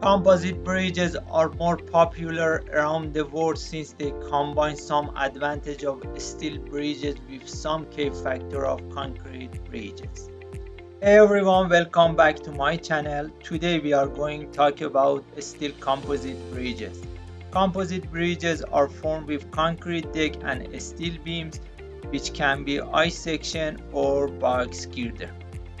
Composite bridges are more popular around the world since they combine some advantage of steel bridges with some key factor of concrete bridges. Hey everyone, welcome back to my channel. Today we are going to talk about steel composite bridges. Composite bridges are formed with concrete deck and steel beams which can be I-section or box girder.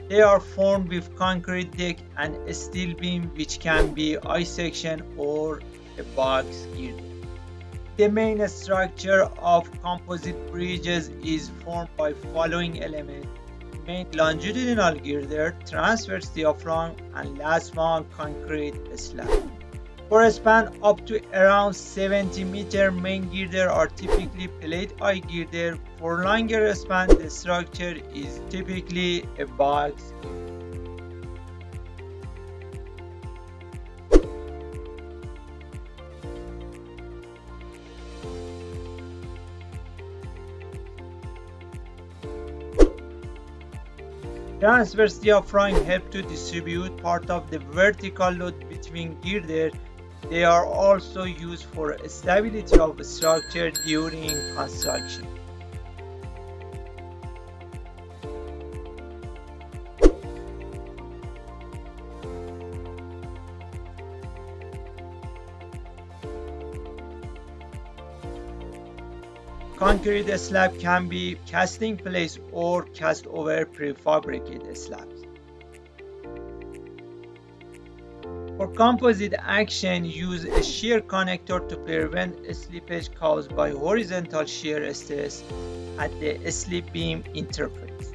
They are formed with concrete deck and steel beam which can be I-section or a box girder. The main structure of composite bridges is formed by following elements. Main longitudinal girder, transverse diaphragm, and last one concrete slab. For a span up to around 70 meter, main girder are typically plate I girder. For longer span, the structure is typically a box. Transverse diaphragm help to distribute part of the vertical load between girder they are also used for stability of structure during construction. Concrete slab can be cast in place or cast over prefabricated slabs. For composite action, use a shear connector to prevent slippage caused by horizontal shear stress at the slip beam interface.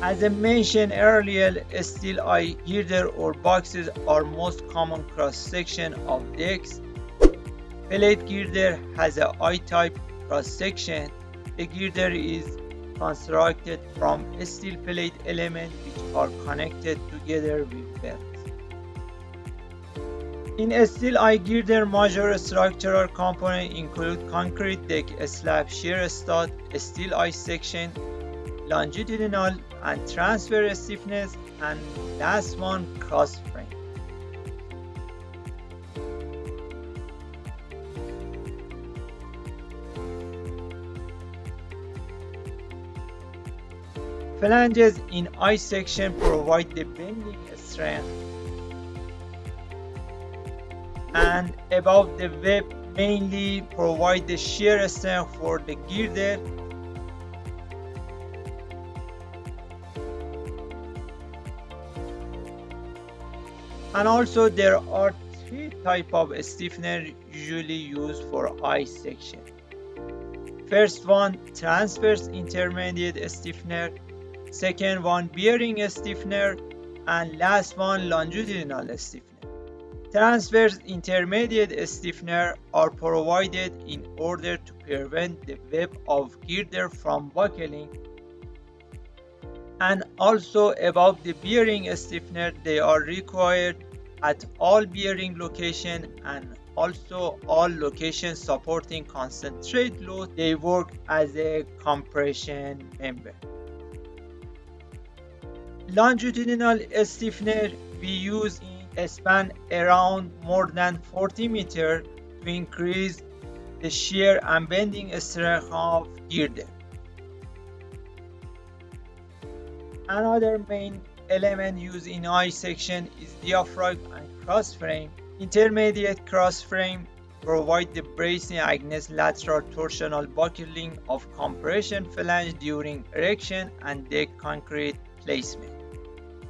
As I mentioned earlier, steel I girder or boxes are most common cross section of decks Plate girder has a I-type cross-section. The girder is constructed from steel plate elements which are connected together with bolts. In a steel I girder major structural components include concrete deck slab, shear stud, steel I section, longitudinal and transverse stiffeners, and last one cross frame. Flanges in I-section provide the bending strength. And above the web mainly provide the shear strength for the girder. And also there are three type of stiffener usually used for I-section. First one transverse intermediate stiffener second one bearing stiffener, and last one longitudinal stiffener. Transverse intermediate stiffener are provided in order to prevent the web of girder from buckling. And also above the bearing stiffener they are required at all bearing location and also all locations supporting concentrate load. They work as a compression member Longitudinal stiffener we use in a span around more than 40 meter to increase the shear and bending strength of girder. Another main element used in I section is diaphragm and cross frame. Intermediate cross frame provide the bracing against lateral torsional buckling of compression flange during erection and deck concrete placement.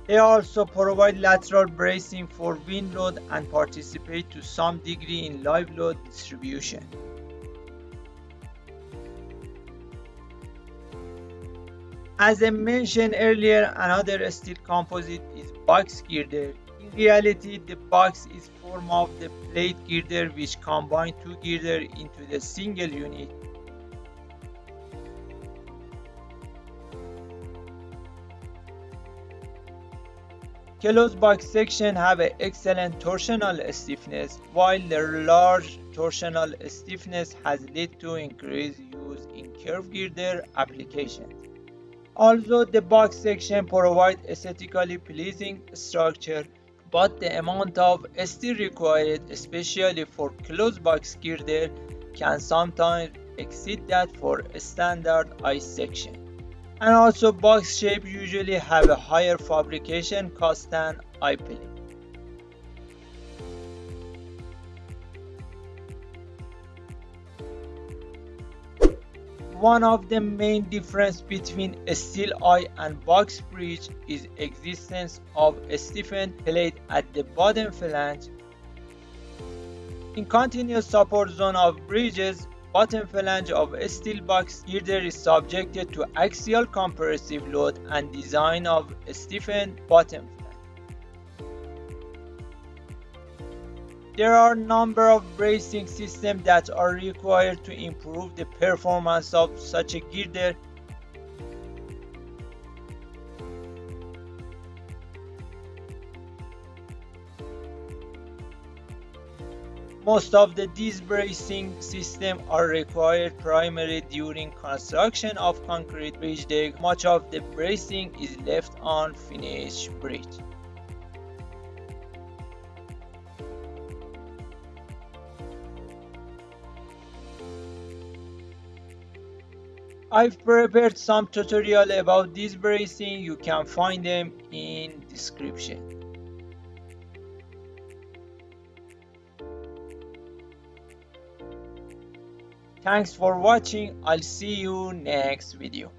They also provide lateral bracing for wind load and participate to some degree in live load distribution. As I mentioned earlier, another steel composite is box girder. In reality, the box is form of the plate girder which combine two girder into the single unit Closed box section have an excellent torsional stiffness, while their large torsional stiffness has led to increased use in curve girder applications. Although the box section provides aesthetically pleasing structure, but the amount of steel required, especially for closed box girder, can sometimes exceed that for standard I section. And also box shape usually have a higher fabrication cost than I-pilling. One of the main difference between a steel I and box bridge is existence of a stiffened plate at the bottom flange. In continuous support zone of bridges, bottom flange of a steel box girder is subjected to axial compressive load and design of a stiffened bottom flange. There are a number of bracing systems that are required to improve the performance of such a girder. Most of the these bracing systems are required primarily during construction of concrete bridge deck. Much of the bracing is left on finished bridge. I've prepared some tutorial about this bracing, you can find them in description. Thanks for watching, I'll see you next video.